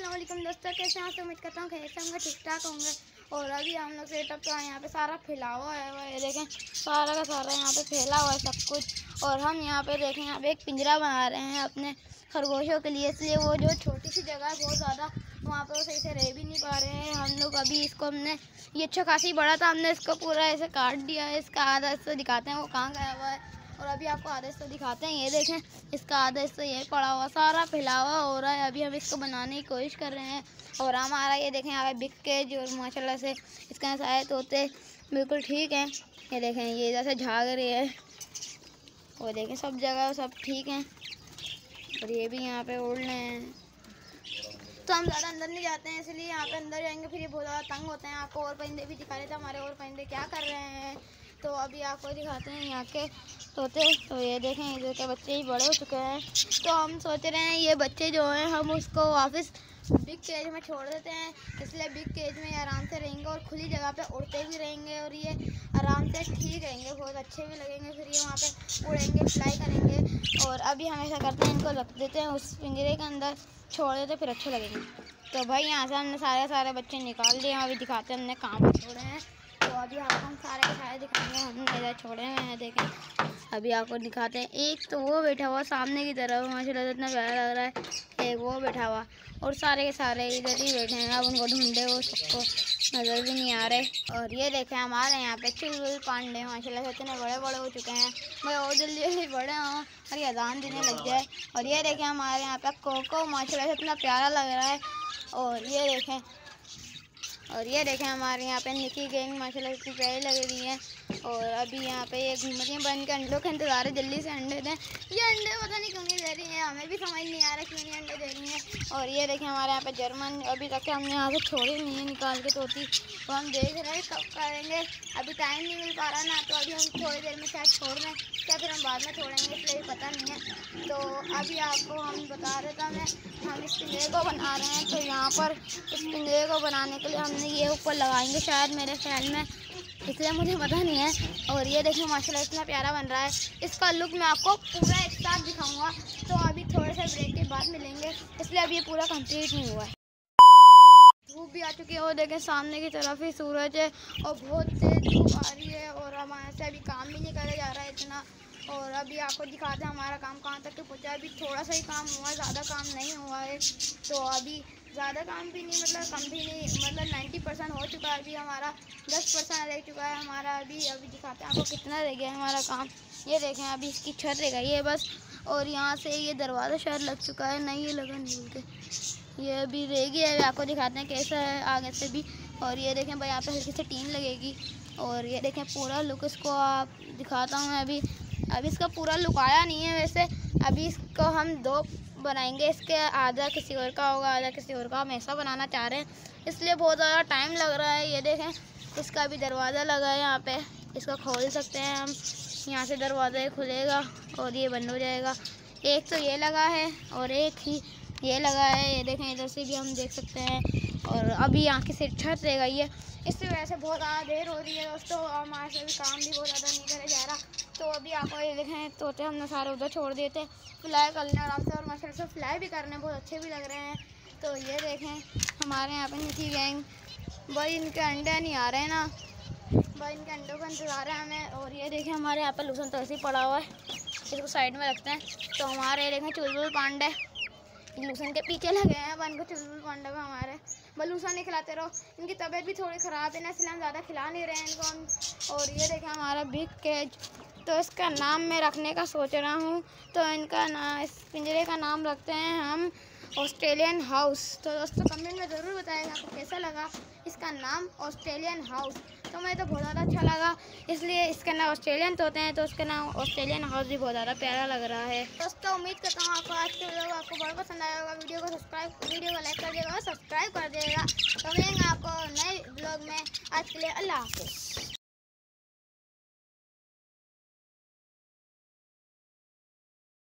असलम दोस्तों, कैसे हैं उम्मीद करता हूँ कैसे होंगे ठीक ठाक होंगे। और अभी हम लोग सेटअप तो यहाँ पे सारा फैला हुआ है वो देखें, सारा का सारा यहाँ पे फैला हुआ है सब कुछ। और हम यहाँ पे देखें, यहाँ पे एक पिंजरा बना रहे हैं अपने खरगोशों के लिए, इसलिए वो जो छोटी सी जगह है, बहुत ज़्यादा वहाँ पर वो सही से रह भी नहीं पा रहे हैं। हम लोग अभी इसको हमने, ये अच्छा खासी बड़ा था, हमने इसको पूरा ऐसे काट दिया है, इसका आधा इससे दिखाते हैं, वो कहाँ गया हुआ है। और अभी आपको आधा हिस्सा दिखाते हैं, ये देखें, इसका आधा हिस्सा ये पड़ा हुआ, सारा फैलावा हो रहा है, अभी हम इसको बनाने की कोशिश कर रहे हैं। और हमारा ये देखें पे बिक के जो माशाल्लाह से इसका शायद तोते बिल्कुल ठीक हैं। ये देखें, ये जैसे झाग रही है। वो देखें, सब जगह सब ठीक हैं। और ये भी यहाँ पे उड़ रहे हैं। तो हम ज़्यादा अंदर नहीं जाते हैं, इसलिए यहाँ पे अंदर जाएँगे, फिर ये बहुत ज़्यादा तंग होते हैं। आपको और परिंदे भी दिखा रहे थे हमारे और परिंदे क्या कर रहे हैं। तो अभी आपको दिखाते हैं यहाँ के तोते तो ये देखें इधर के बच्चे ही बड़े हो चुके हैं। तो हम सोच रहे हैं, ये बच्चे जो हैं, हम उसको वापस बिग केज में छोड़ देते हैं। इसलिए बिग केज में आराम से रहेंगे और खुली जगह पे उड़ते भी रहेंगे और ये आराम से ठीक रहेंगे, बहुत अच्छे भी लगेंगे। फिर ये वहाँ पे उड़ेंगे फ्लाई करेंगे और अभी हम ऐसा करते हैं, इनको रख देते हैं उस पिंजरे के अंदर, छोड़ देते फिर अच्छे लगेंगे। तो भाई, यहाँ से हमने सारे सारे बच्चे निकाल दिए अभी दिखाते हैं हमने कहाँ पर छोड़े हैं। तो अभी आपको हम सारे सारे दिखाएँगे, हमने इधर छोड़े हुए हैं देखें। अभी आपको दिखाते हैं। एक तो वो बैठा हुआ सामने की तरफ़, माशाल्लाह इतना प्यारा लग रहा है। एक वो बैठा हुआ और सारे के सारे इधर ही बैठे हैं। अब उनको ढूंढे, वो सबको नज़र भी नहीं आ रहे। और ये देखें, हमारे यहाँ पे चुलबुल पांडे, माशाल्लाह से इतने बड़े बड़े हो चुके हैं। मैं और जल्दी जल्दी बड़े हों और ये अजान देने लग जाए। और ये देखें, हमारे यहाँ पे कोको, माशाल्लाह से इतना प्यारा लग रहा है। और ये देखें और ये देखें हमारे यहाँ पे निकी गैंग माशाल्लाह इतनी प्यारी लग रही है। और अभी यहाँ पे ये घूम रही हैं बन के अंडों का इंतज़ार है, जल्दी से अंडे दें। ये अंडे पता नहीं क्यों नहीं दे रही हैं, हमें भी समझ नहीं आ रहा क्यों नहीं अंडे दे रही हैं। और ये देखें हमारे यहाँ पे जर्मन, अभी तक हमने यहाँ से छोड़ी नहीं है निकाल के तोती तो हम देख रहे हैं, कब करेंगे। अभी टाइम नहीं मिल पा रहा ना तो अभी हम थोड़ी देर में शायद छोड़ दें क्या फिर हम बाद में छोड़ेंगे इसलिए पता नहीं है। तो अभी आपको हम बता रहे थे, हमें, हम इस पिंजरे को बना रहे हैं। तो यहाँ पर इस पिंजरे को बनाने के लिए हमने ये ऊपर लगाएँगे शायद मेरे ख्याल में। इसलिए मुझे पता नहीं है। और ये देखिए, माशाल्लाह, इतना प्यारा बन रहा है। इसका लुक मैं आपको पूरा एक साथ दिखाऊँगा। तो अभी थोड़े से ब्रेक के बाद मिलेंगे। इसलिए अभी ये पूरा कंप्लीट नहीं हुआ है। धूप भी आ चुकी है। और देखें, सामने की तरफ़ ही सूरज है। और बहुत तेज धूप आ रही है। और हमारे से अभी काम भी नहीं करा जा रहा है इतना। और अभी आपको दिखाते हैं हमारा काम कहाँ तक पहुँचा अभी थोड़ा सा ही काम हुआ है, ज़्यादा काम नहीं हुआ है। तो अभी ज़्यादा काम भी नहीं मतलब कम भी नहीं मतलब नाइन्टी परसेंट हो चुका है, अभी हमारा दस परसेंट रह चुका है, हमारा अभी अभी दिखाते हैं आपको कितना रह गया है हमारा काम। ये देखें अभी इसकी छत रह गई है बस, और यहाँ से ये दरवाज़ा शायद लग चुका है, नहीं, ये लगा नहीं के ये अभी रह गया है आपको दिखाते हैं कैसा है आगे से भी। और ये देखें भाई, यहाँ पे हल्की से टीम लगेगी। और ये देखें पूरा लुक इसको आप दिखाता हूँ अभी। अभी इसका पूरा लुक आया नहीं है वैसे। अभी इसको हम दो बनाएँगे। इसके आधा किसी और का होगा, आधा किसी और का। हम ऐसा बनाना चाह रहे हैं। इसलिए बहुत ज़्यादा टाइम लग रहा है। ये देखें, इसका भी दरवाज़ा लगा है यहाँ पे। इसको खोल सकते हैं हम। यहाँ से दरवाज़ा खुलेगा और ये बंद हो जाएगा। एक तो ये लगा है और एक ही ये लगा है, ये देखें, इधर से भी हम देख सकते हैं। और अभी यहाँ सिर छत रह गई है। इसकी वजह से बहुत ज़्यादा देर हो रही है दोस्तों, और हमारे से भी काम भी बहुत ज़्यादा नहीं करे जा रहा। तो अभी आपको ये देखें, तोते हमने सारे उधर छोड़ दिए थे। फ्लाई कर लें आराम से, और माशा से फ्लाई भी करने बहुत अच्छे भी लग रहे हैं। तो ये देखें, हमारे यहाँ पर निकी गैंग, भाई इनके अंडे नहीं आ रहे हैं ना। भाई इनके अंडों का इंतज़ार है हमें। और ये देखें, हमारे यहाँ पर लूसन तो ऐसे ही पड़ा हुआ है। इसको साइड में रखते हैं। तो हमारे देखें चुलबुल पांडे। लूसन के पीछे लगे हैं वन को चुलबुल पांडव हमारे। बलूसा नहीं खिलाते रहो। इनकी तबीयत भी थोड़ी ख़राब है ना, इसलिए हम ज़्यादा खिला नहीं रहे हैं इनको हम। और ये देखें हमारा बिग कैच तो इसका नाम मैं रखने का सोच रहा हूँ। तो इनका ना, इस पिंजरे का नाम रखते हैं हम ऑस्ट्रेलियन हाउस। तो दोस्तों कमेंट में ज़रूर बताएगा आपको कैसा लगा इसका नाम, ऑस्ट्रेलियन हाउस। तो मुझे तो बहुत ज़्यादा अच्छा लगा, इसलिए इसका नाम ऑस्ट्रेलियन तो होते हैं तो उसका नाम ऑस्ट्रेलियन हाउस भी बहुत ज़्यादा प्यारा लग रहा है। दोस्तों, उम्मीद करता हूँ आपको आज के वीडियो आपको बहुत पसंद आया होगा। वीडियो को सब्सक्राइब वीडियो को लाइक कर दिएगा और सब्सक्राइब कर दिएगा तो मिलेंगे आपको नए ब्लॉग में। आज के लिए अल्लाह हाफिज़।